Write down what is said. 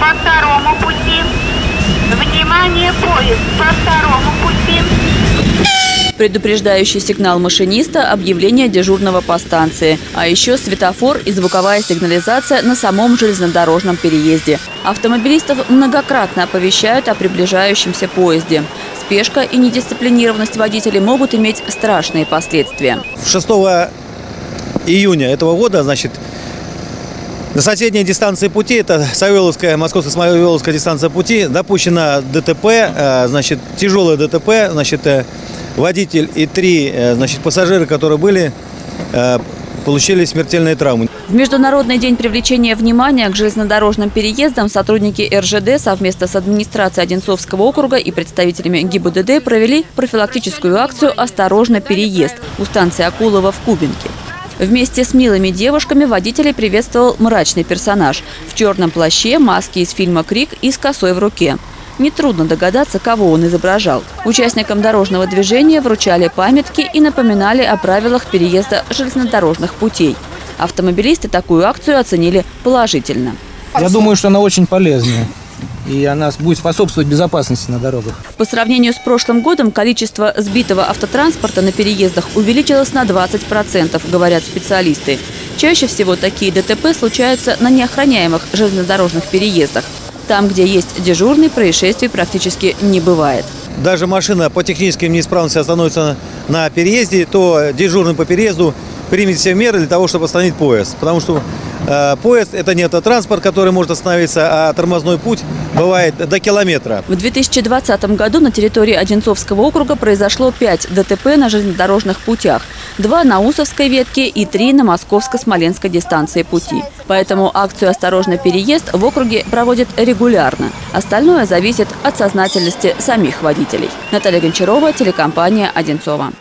по второму пути. Внимание, поезд по второму пути. Предупреждающий сигнал машиниста – объявление дежурного по станции. А еще светофор и звуковая сигнализация на самом железнодорожном переезде. Автомобилистов многократно оповещают о приближающемся поезде. Спешка и недисциплинированность водителей могут иметь страшные последствия. 6 июня этого года, значит, на соседней дистанции пути, это Савеловская, московская Савеловская дистанция пути, допущена ДТП, э, значит, тяжелое ДТП, значит, э, водитель и три, э, значит, пассажиры, которые были, получили смертельные травмы. В Международный день привлечения внимания к железнодорожным переездам сотрудники РЖД совместно с администрацией Одинцовского округа и представителями ГИБДД провели профилактическую акцию «Осторожно, переезд» у станции Акулова в Кубинке. Вместе с милыми девушками водителей приветствовал мрачный персонаж в черном плаще, маске из фильма «Крик» и с косой в руке. Нетрудно догадаться, кого он изображал. Участникам дорожного движения вручали памятки и напоминали о правилах переезда железнодорожных путей. Автомобилисты такую акцию оценили положительно. Я думаю, что она очень полезная и она будет способствовать безопасности на дорогах. По сравнению с прошлым годом количество сбитого автотранспорта на переездах увеличилось на 20%, говорят специалисты. Чаще всего такие ДТП случаются на неохраняемых железнодорожных переездах. Там, где есть дежурный, происшествий практически не бывает. Даже машина по техническим неисправностям становится на переезде, то дежурный по переезду примет все меры для того, чтобы остановить поезд. Потому что э, поезд – это не автотранспорт, который может остановиться, а тормозной путь бывает до километра. В 2020 году на территории Одинцовского округа произошло 5 ДТП на железнодорожных путях. Два на Усовской ветке и три на Московско-Смоленской дистанции пути. Поэтому акцию «Осторожный переезд» в округе проводят регулярно. Остальное зависит от сознательности самих водителей. Наталья Гончарова, телекомпания «Одинцова».